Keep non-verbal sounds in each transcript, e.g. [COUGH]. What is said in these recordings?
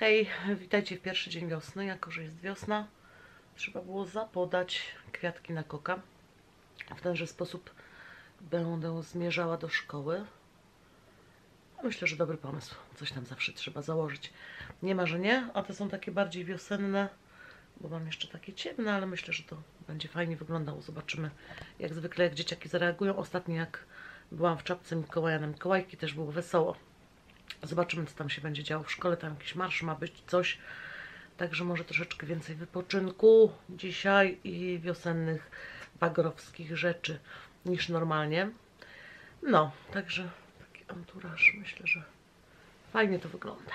Hej, witajcie w pierwszy dzień wiosny. Jako, że jest wiosna, trzeba było zapodać kwiatki na koka. W tenże sposób będę zmierzała do szkoły. Myślę, że dobry pomysł. Coś tam zawsze trzeba założyć. Nie ma, że nie, a te są takie bardziej wiosenne, bo mam jeszcze takie ciemne, ale myślę, że to będzie fajnie wyglądało. Zobaczymy, jak zwykle, jak dzieciaki zareagują. Ostatnio, jak byłam w czapce Mikołaja na Mikołajki, też było wesoło. Zobaczymy, co tam się będzie działo w szkole. Tam jakiś marsz ma być, coś. Także może troszeczkę więcej wypoczynku dzisiaj i wiosennych bagrowskich rzeczy niż normalnie. No, także taki anturaż myślę, że fajnie to wygląda.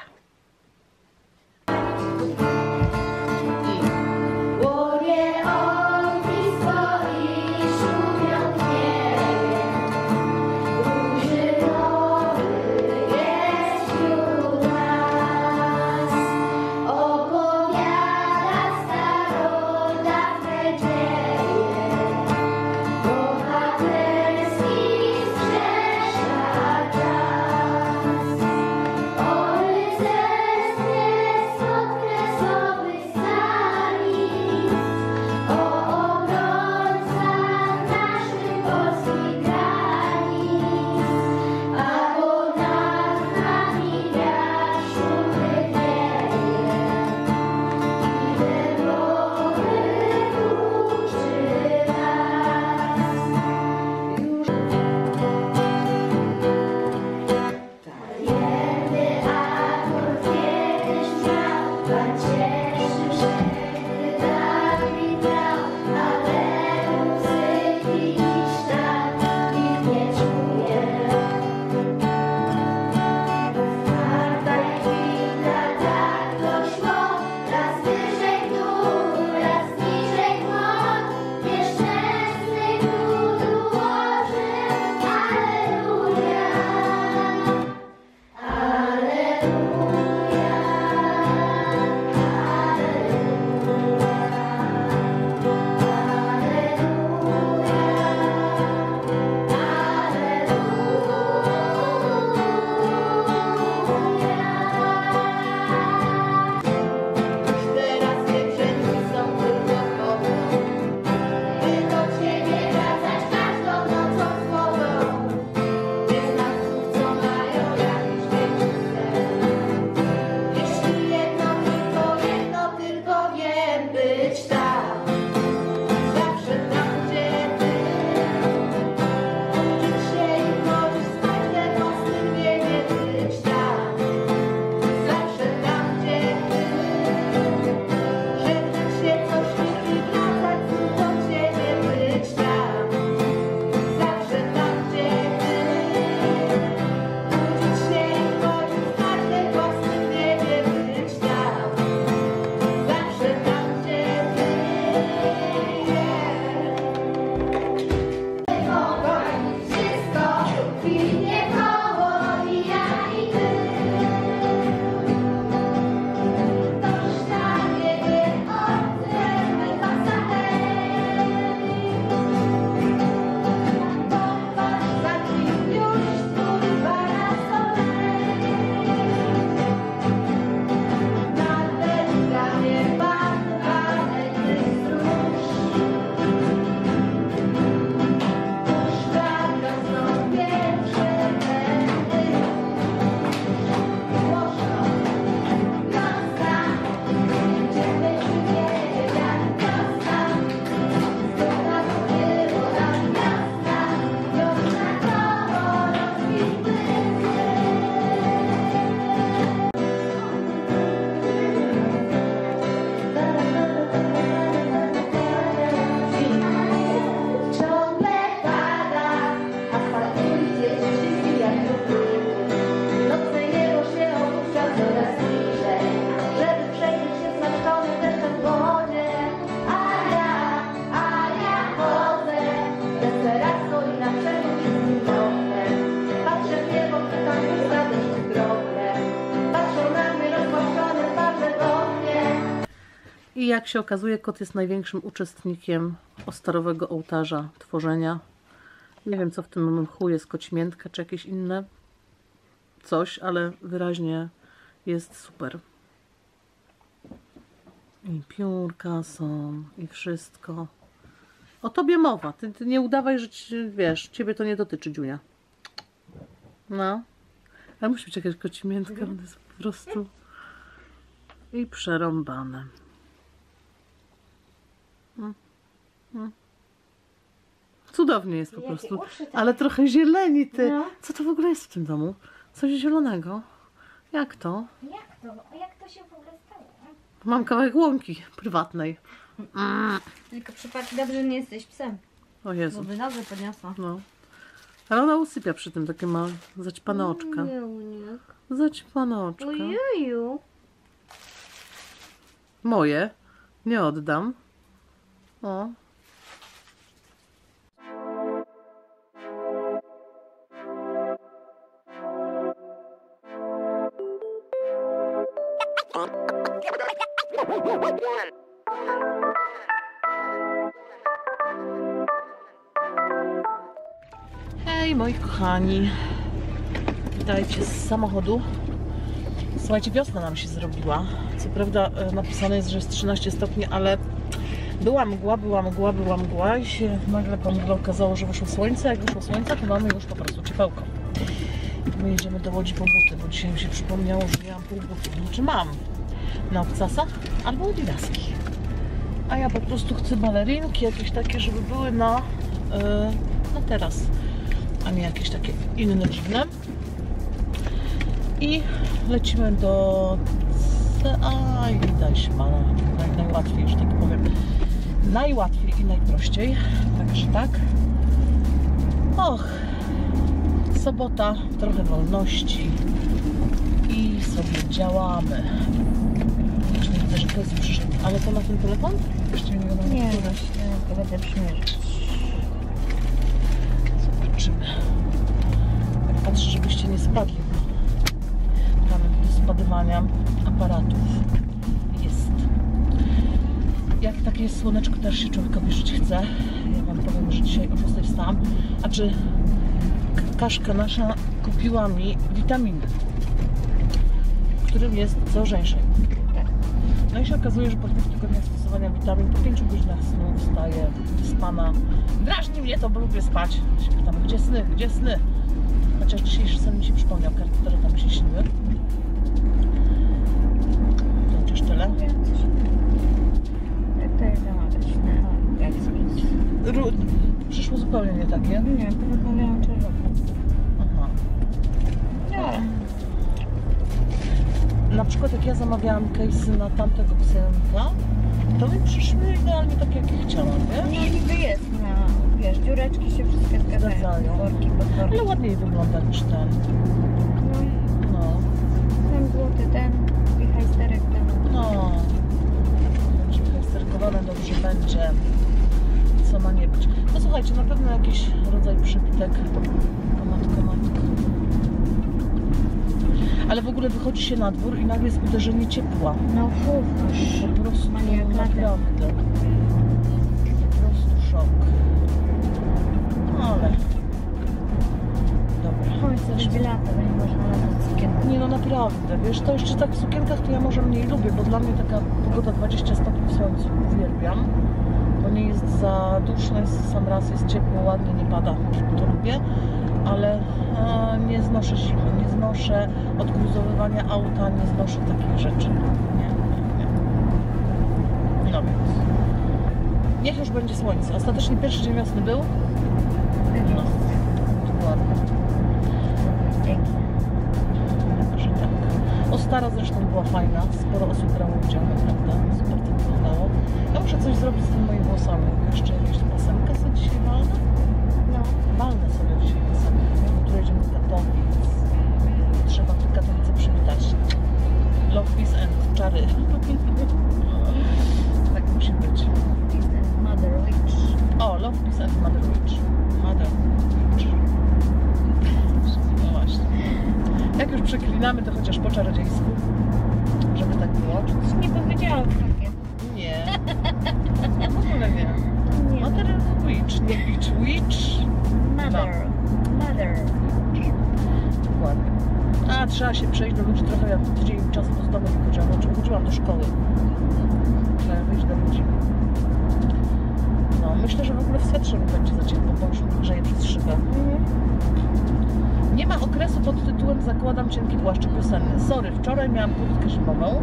jak się okazuje, kot jest największym uczestnikiem ostarowego ołtarza tworzenia. Nie wiem, co w tym mchu jest, kocimiętka czy jakieś inne coś, ale wyraźnie jest super. I piórka są, i wszystko. O tobie mowa. Ty, ty nie udawaj, że ci, wiesz, ciebie to nie dotyczy, Dziunia. No. Ale musi być jakaś kocimiętka, ona jest po prostu... I przerąbane. Mm. Cudownie jest po Jakie prostu. uszy. Ale trochę zieleni, ty. No. Co to w ogóle jest w tym domu? Coś zielonego. Jak to? Jak to? A jak to się w ogóle stało? Mam kawałek łąki prywatnej. Mm. Tylko przypadki dobrze, że nie jesteś psem. O Jezu. Bo by nogę podniosła. No. Ale ona usypia przy tym, takie ma zaćpane oczka. Nieuniak. Zaćpane oczka. Ojeju. Moje. Nie oddam. O. moi kochani. Witajcie z samochodu. Słuchajcie, wiosna nam się zrobiła. Co prawda e, napisane jest, że jest 13 stopni, ale była mgła, była mgła, była mgła i się nagle po mgle okazało, że wyszło słońce. Jak wyszło słońce, to mamy już po prostu ciepełko. My jedziemy do Łodzi po buty, bo dzisiaj mi się przypomniało, że nie mam pół butów. Znaczy mam na obcasach albo adidaski. A ja po prostu chcę balerinki jakieś takie, żeby były na, yy, na teraz, nie jakieś takie inne dziwne. I lecimy do CA i pana. Naj, najłatwiej, że tak powiem. Najłatwiej i najprościej. Także tak. Och, sobota, trochę wolności i sobie działamy. Właśnie widzę, że pies przyszedł. Ale to na ten telefon? Jeszcze nie wiadomo. Nie, właśnie, to będę przymierzać. Nie spadli. Tam do spadywania aparatów jest. Jak takie słoneczko, też się człowiekowi żyć chce. Ja Wam powiem, że dzisiaj o 6 wstałam. A czy Kaszka nasza kupiła mi witaminy, którym jest żeńszeń. Tak. No i się okazuje, że po dwóch tygodniach stosowania witamin, po pięciu godzinach snu wstaję wyspana. Drażni mnie to, bo lubię spać. Się pytam, gdzie sny, gdzie sny? Chociaż dzisiejszy sen mi się przypomniał, karty, które tam się śniły. To chociaż tyle. Ru- przyszło zupełnie nie takie. Nie, to wyglądają czerwone. Aha. Nie. Na przykład jak ja zamawiałam case'y na tamtego ksylnika, to mi przyszły idealnie tak, jak je chciałam, No wiesz? niby jest na, wiesz, dziureczki się wszystkie zgadzają. Worki, podworki. Ale ładniej wygląda niż ten. No, No. ten złoty, ten i hajsterek ten. No, będzie wysterkowane, dobrze będzie. Co ma nie być. No słuchajcie, na pewno jakiś rodzaj przypitek. O matko, matko. Ale w ogóle wychodzi się na dwór i nagle jest uderzenie ciepła. No fuf. Po prostu jak latem. naprawdę. Po prostu szok. Ale. Dobra. Pomyśl sobie, lata, bo nie można latać sukienką. Nie no naprawdę, wiesz, to jeszcze tak w sukienkach to ja może mniej lubię, bo dla mnie taka pogoda 20 stopni w słońcu uwielbiam. Bo nie jest za duszno, jest sam raz, jest ciepło, ładnie, nie pada, to lubię. Ale e, nie znoszę zimy, nie znoszę odgruzowywania auta, nie znoszę takich rzeczy. Nie, nie, nie. No więc. Niech już będzie słońce. Ostatecznie pierwszy dzień wiosny był? No, dokładnie. Także tak. Ostara zresztą była fajna, sporo osób brało udział, naprawdę, super to wyglądało. Ja muszę coś zrobić z tymi moimi włosami. Jeszcze jakieś pasemkę sobie dzisiaj walnę? No. Walnę sobie Trzeba w Katowice przywitać. Love, peace and czary. [LAUGHS] tak musi być. Mother Witch. O, Love, peace and Mother Witch. Mother Witch. No właśnie. Jak już przeklinamy, to chociaż po czarodziejsku. Żeby tak było. Nie powiedziałam takie. Nie. W ogóle nie. Nie. Mother Witch, nie Witch. Witch. Mother. Mother. Dokładnie. A, trzeba się przejść do ludzi trochę. Ja tydzień czasu z domu wychodziłam, znaczy wychodziłam do szkoły. muszę wyjść do ludzi. No, myślę, że w ogóle w swetrze mi będzie za ciepło, bo już grzeje przez szybę. Nie ma okresu pod tytułem Zakładam cienki płaszczyk wiosenny. Sorry, wczoraj miałam kurtkę zimową,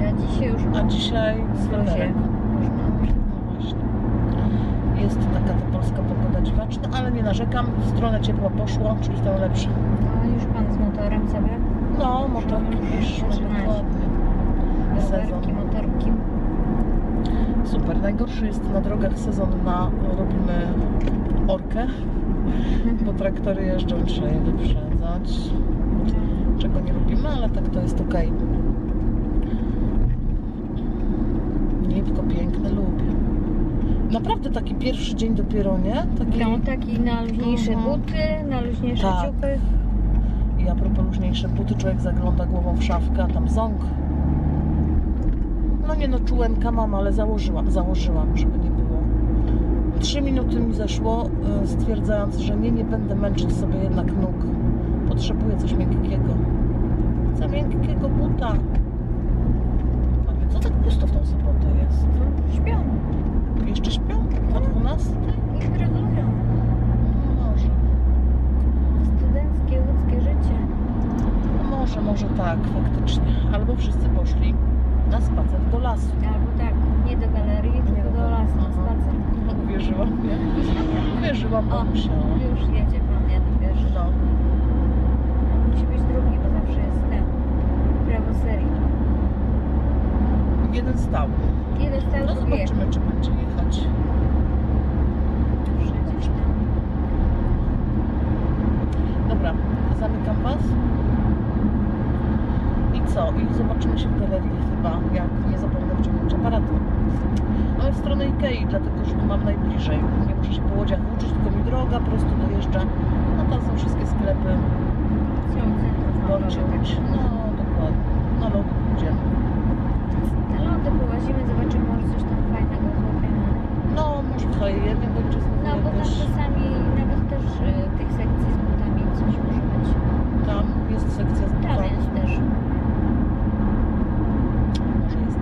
Ja dzisiaj już a dzisiaj sweterek. No właśnie. Jest taka ta polska pogoda dziwaczna, ale nie narzekam. W stronę ciepła poszło, czyli tę lepsze. A już pan z motorem sobie? No, motorki już Zaczynać. dokładnie. Sezon. Motorki. Super. Najgorszy jest na drogach sezon na robimy orkę, bo traktory jeżdżą, trzeba je wyprzedzać. Czego nie lubimy, ale tak to jest ok. Niebko piękne, lubię. Naprawdę taki pierwszy dzień dopiero, nie? Taki... No taki na luźniejsze buty, na luźniejsze Tak. ciuchy. I a propos luźniejsze buty, człowiek zagląda głową w szafkę, a tam ząg. No nie no, czułenka mam, ale założyłam, założyłam, żeby nie było. Trzy minuty mi zeszło, y, stwierdzając, że nie, nie będę męczyć sobie jednak nóg. Potrzebuję coś miękkiego. Chcę miękkiego buta. Panie, co tak pusto w tą sobotę jest? Śpią. Jeszcze śpią? O 12? Ich regulują. No może. Studenckie, łódzkie życie. No Może, może tak, faktycznie. Albo wszyscy poszli na spacer do lasu. Albo tak, nie do galerii, tylko do lasu na spacer. No, [LAUGHS] uwierzyłam, nie? Uwierzyłam, bo O, musiałam. już jedzie pan jeden pierwszy. No, Musi być drugi, bo zawsze jest ten. Prawo serii. jeden stał. Jeden stał, No drugi zobaczymy, czy będzie. Dobra, zamykam Was. I co? I zobaczymy się w galerii chyba, jak nie zapomnę wciągnąć aparatu. Mamy w stronę Ikei, dlatego że tu mam najbliżej. Nie muszę się po łodziach uczyć, tylko mi droga prosto dojeżdża. No tam są wszystkie sklepy. W być. No, dokładnie. Na lody pójdziemy. Na lody połazimy, zobaczymy, może coś tam fajnego złapiemy. No, może w H1 będzie znowu No bo tam jakaś... czasami nawet też y, tych sekcji z butami coś może być. Tam jest sekcja z Tam butami. jest też. Może jest.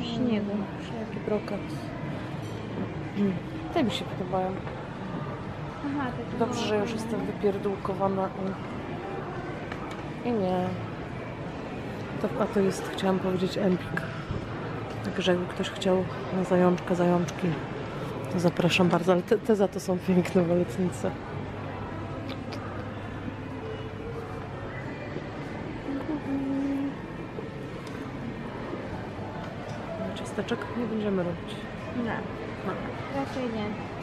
W śniegu. Jaki brokat. Te mi się podobają. Aha, takie Dobrze, że już jestem wypierdółkowana i... I nie. To, a to jest, chciałam powiedzieć, Empik. Także jakby ktoś chciał na zajączka, zajączki, to zapraszam bardzo. Ale te, te za to są piękne waletnice. Ciasteczek nie będziemy robić. Nie, No. raczej nie.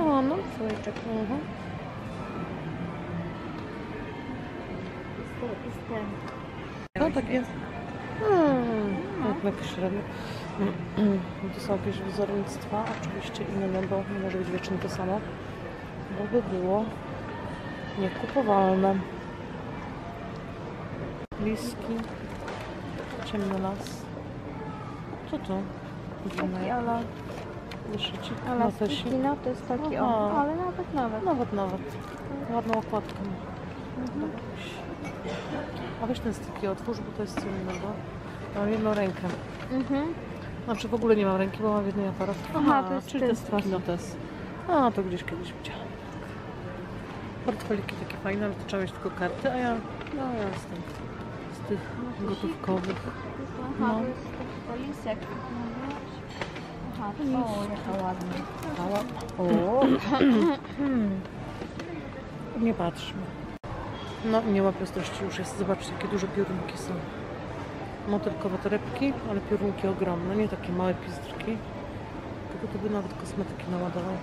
O, no, słoiczek. Mhm. Jest ten. No tak jest. Hmm, jak jakieś [CLEARS THROAT] średnio. To są jakieś wzornictwa, oczywiście inne, bo nie może być wiecznie to samo. Bo by było niekupowalne. Liski, ciemny las. Co to? Taki ala, Notesi. sticky, no to jest taki Aha. ale nawet nawet. Nawet, nawet. Ładną okładkę się. A weź ten styki otwórz, bo to jest co innego. Mam jedną rękę. Mhm. Znaczy w ogóle nie mam ręki, bo mam w jednej aparat. Aha, to jest czyli ten te styki sposób. notes. A, to gdzieś kiedyś widziałam. Portfeliki takie fajne, ale to trzeba mieć tylko karty, a ja, no ja jestem z tych gotówkowych. Aha, No. to jest to lisek. O. O! nie patrzmy. No nie ma pestrości już jest. Zobaczcie, jakie duże piórniki są. Motylkowe torebki, ale piórniki ogromne, nie takie małe pistrki. Tylko to by nawet kosmetyki naładował.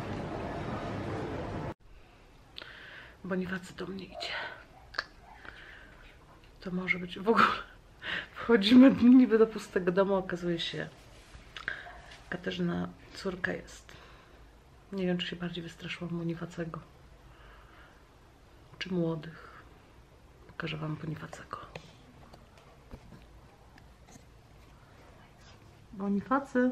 Bonifacy do mnie idzie. To może być w ogóle. Wchodzimy niby do pustego domu, okazuje się Katarzyna córka jest. Nie wiem, czy się bardziej wystraszyłam Bonifacego. Czy młodych. Pokażę wam Bonifacego. Bonifacy.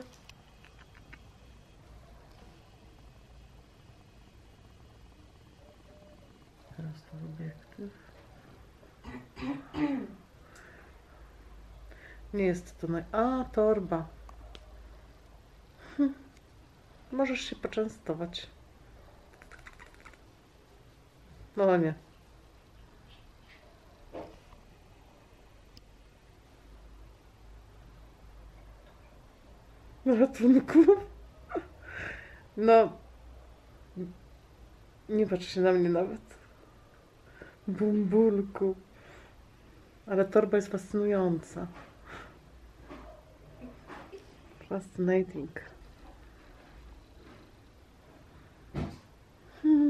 Teraz ten obiektyw. Nie jest to naj... A, torba. Możesz się poczęstować. No nie. Ratunku. No. Nie patrz się na mnie nawet. Bumbulku. Ale torba jest fascynująca. Fascinating. Hmm. Ma dzisiaj takie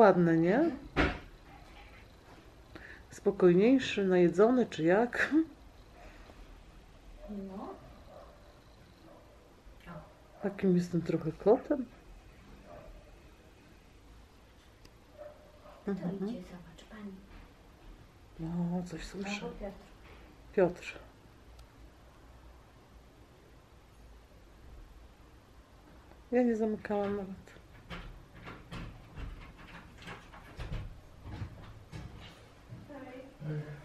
ładne nie? Spokojniejszy, najedzony, czy jak? No. Takim jestem trochę kotem. To Mhm. idzie, zobacz pani. No, coś słyszę. Piotr. Ja nie zamykałam nawet. Hej.